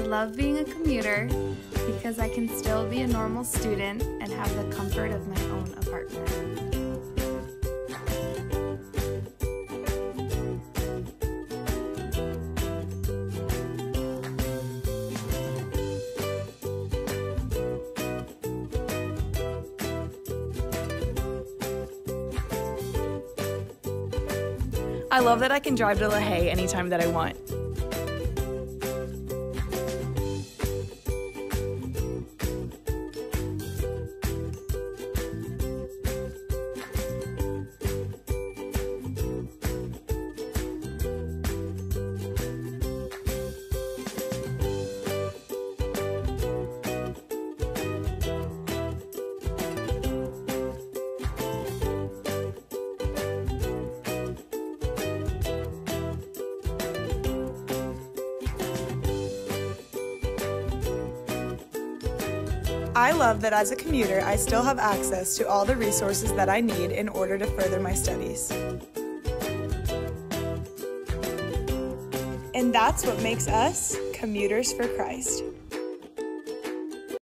love being a commuter because I can still be a normal student and have the comfort of my own apartment. I love that I can drive to LaHaye anytime that I want. I love that as a commuter, I still have access to all the resources that I need in order to further my studies. And that's what makes us commuters for Christ.